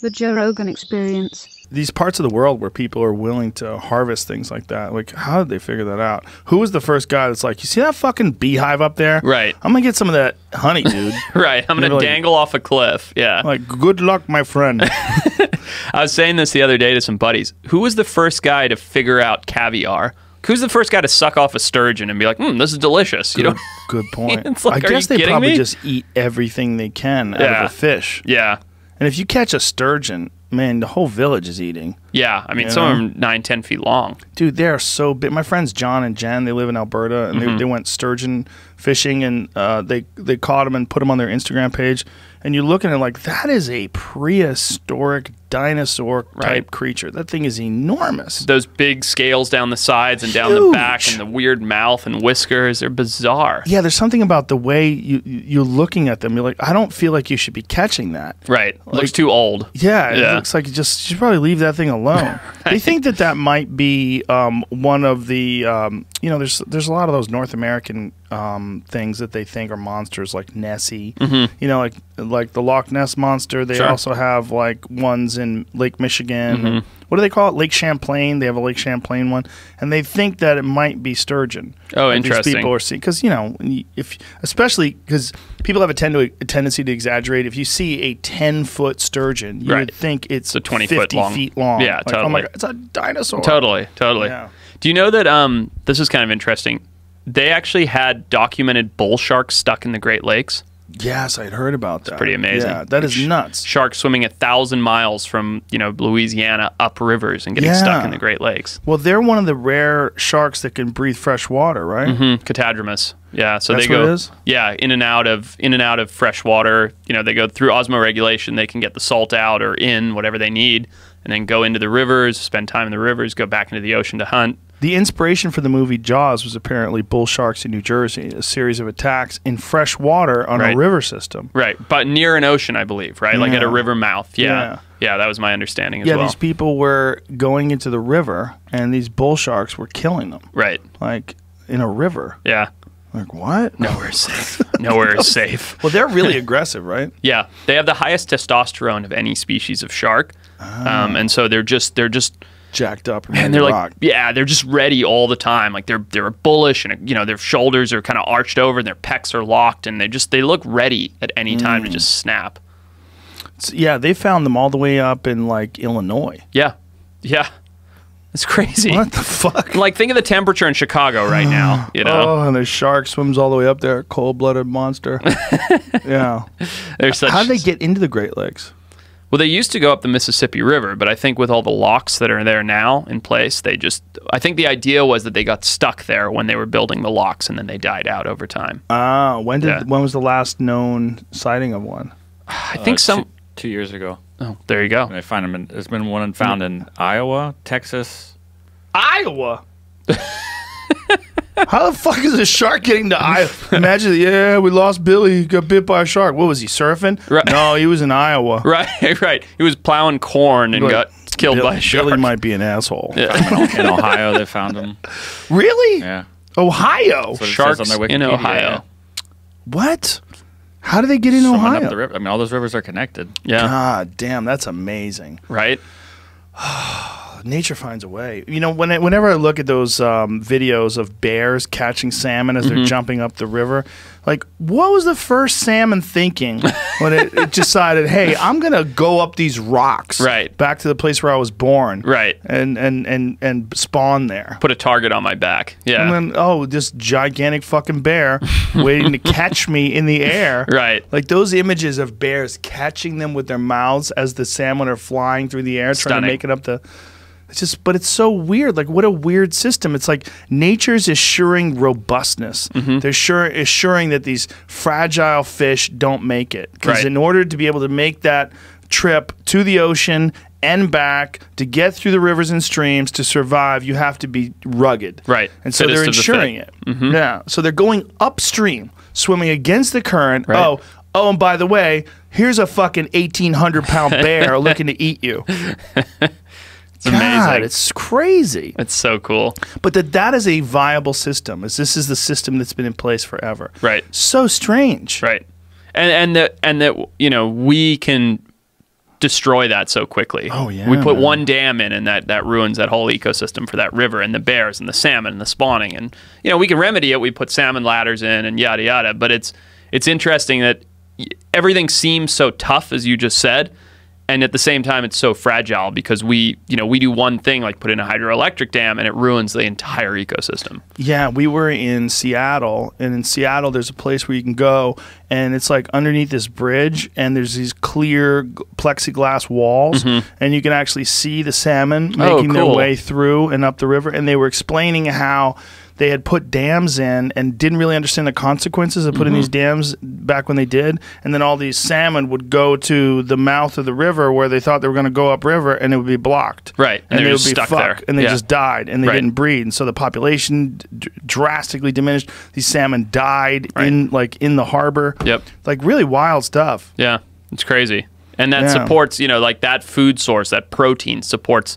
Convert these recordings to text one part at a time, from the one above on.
The Joe Rogan Experience. These parts of the world where people are willing to harvest things like that, like how did they figure that out? Who was the first guy that's like, you see that fucking beehive up there? Right. I'm gonna get some of that honey, dude. Right. I'm gonna Maybe like- dangle off a cliff. Yeah. like, good luck, my friend. I was saying this the other day to some buddies. Who was the first guy to figure out caviar? Who's the first guy to suck off a sturgeon and be like, "Hmm, this is delicious"? You Good, know? good point. It's like, I are guess you they probably me? just eat everything they can out Yeah. of a fish. Yeah. And if you catch a sturgeon, man, the whole village is eating. Yeah. I mean, You some of them nine, ten feet long. Dude, they are so big. My friends John and Jen, they live in Alberta, and Mm-hmm. they, they went sturgeon fishing, and uh, they they caught them and put them on their Instagram page. And you're looking at it like that is a prehistoric dinosaur type Right. creature. That thing is enormous. Those big scales down the sides and down the back, and the weird mouth and whiskers. They're bizarre. Yeah, there's something about the way you you- you're looking at them. You're like, I don't feel like you should be catching that. Right. Looks too old. Yeah, it looks like you just you should probably leave that thing alone. They think that that might be um, one of the um, you know there's there's a lot of those North American um, things that they think are monsters like Nessie. You know, like like the Loch Ness monster. They Mm-hmm. Sure. also have like ones in Lake Michigan. Mm-hmm. and- what do they call it? Lake Champlain. They have a Lake Champlain one, and they think that it might be sturgeon. Oh, interesting. These people are seeing because you know if especially because people have a, tend to, a tendency to exaggerate. If you see a ten foot sturgeon, you Right. would think it's a 20 50 foot long. feet long. Yeah, Like, Oh my totally. god, it's a dinosaur. Totally, totally. Yeah. Do you know that um, this is kind of interesting? They actually had documented bull sharks stuck in the Great Lakes. Yes, I'd heard about that. pretty amazing. Yeah, that is nuts. Sharks swimming a thousand miles from you know Louisiana up rivers and getting stuck in the Great Lakes. Well, they're one of the rare sharks that can breathe fresh water, right? Hmm, catadromous. Yeah, so That's they what go it is? yeah in and out of in and out of fresh water. You know they go through osmoregulation. They can get the salt out or in whatever they need, and then go into the rivers, spend time in the rivers, go back into the ocean to hunt. The inspiration for the movie Jaws was apparently bull sharks in New Jersey, a series of attacks in fresh water on Right. a river system. Right, but near an ocean, I believe. Right, like at a river mouth. Yeah. Yeah. yeah, that was my understanding as Yeah, well. Yeah, these people were going into the river, and these bull sharks were killing them, right. like in a river. Yeah. Like what? Nowhere is safe. Nowhere is safe. Well, they're really aggressive, right? Yeah, they have the highest testosterone of any species of shark, Ah. um, and so they're just they're just Jacked up and, and they're like yeah they're just ready all the time. Like they're they're bullish and you know their shoulders are kind of arched over and their pecs are locked and they just they look ready at any time Mm. to just snap. S- yeah, they found them all the way up in like Illinois. Yeah, yeah, it's crazy. What the fuck? Like think of the temperature in Chicago right now. You know, Oh, and the shark swims all the way up there, cold-blooded monster. yeah. such. How did they get into the Great Lakes? Well, they used to go up the Mississippi River, but I think with all the locks that are there now in place, they just. I think the idea was that they got stuck there when they were building the locks, and then they died out over time. Ah, when did Yeah. when was the last known sighting of one? I think Uh, some. two, two years ago. Oh, there you go. And I find them. In, there's been one found in Iowa, Texas. Iowa. How the fuck is a shark getting to Iowa? Imagine, yeah, we lost Billy. He got bit by a shark. What was he surfing? Right. No, he was in Iowa. Right, right. He was plowing corn and Like, got killed Bill- by a shark. Billy might be an asshole. Yeah. in Ohio, they found him. Really? Yeah. Ohio? That's what it says Sharks on their in Ohio. What? How do they get in Swimming Ohio? Up the river. I mean, all those rivers are connected. Yeah, God damn, that's amazing. right. Nature finds a way. You know, when I, whenever I look at those um, videos of bears catching salmon as they're jumping up the river, like, what was the first salmon thinking when it, it decided, hey, I'm gonna go up these rocks, Right. back to the place where I was born, Right. and and and and spawn there. Put a target on my back. Yeah. And then, oh, this gigantic fucking bear waiting to catch me in the air. Right. Like those images of bears catching them with their mouths as the salmon are flying through the air, trying to make it up the. It's just, but it's so weird. Like, what a weird system. It's like nature's assuring robustness. Mm-hmm. They're sure assuring that these fragile fish don't make it. Because Right. in order to be able to make that trip to the ocean and back to get through the rivers and streams to survive, you have to be rugged. Right. And so Fittest they're of the ensuring. Mm-hmm. it. Yeah. So they're going upstream, swimming against the current. Right. Oh, oh, and by the way, here's a fucking 1,800 pound bear looking to eat you. It's amazing. God, it's crazy. it's so cool. But that that is a viable system. Is this is the system that's been in place forever. Right. So strange. Right. And and that and that you know we can destroy that so quickly. Oh, yeah, We put man. one dam in and that that ruins that whole ecosystem for that river and the bears and the salmon and the spawning and you know, we can remedy it. We put salmon ladders in and yada yada, but it's it's interesting that everything seems so tough as you just said. And at the same time, it's so fragile because we, you know, we do one thing like put in a hydroelectric dam and it ruins the entire ecosystem. Yeah, we were in Seattle, and in Seattle, there's a place where you can go, and it's like underneath this bridge, and there's these clear plexiglass walls, and you can actually see the salmon Mm-hmm. Oh, making their way through and up the river. And they were explaining how they had put dams in and didn't really understand the consequences of putting mm-hmm. these dams back when they did, and then all these salmon would go to the mouth of the river where they thought they were going to go upriver, and it would be blocked. Right, and and, they would just be stuck there. and they Yeah. just died, and they Right. didn't breed, and so the population d- drastically diminished. These salmon died in like in the harbor. Yep. like really wild stuff. Yeah, it's crazy. And that Yeah. supports, you know, like that food source, that protein supports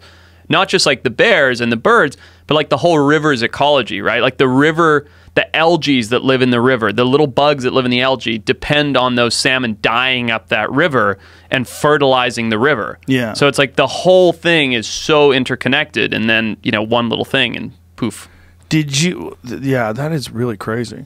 not just like the bears and the birds, but like the whole river's ecology, right? Like the river, the algae that live in the river, the little bugs that live in the algae depend on those salmon dying up that river and fertilizing the river. Yeah. So it's like the whole thing is so interconnected and then, you know, one little thing and poof. Did you? th- Yeah, that is really crazy.